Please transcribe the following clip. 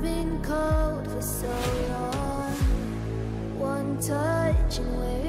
I've been cold for so long. One touch and we're